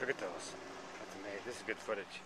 Look at those. That's amazing. This is good footage.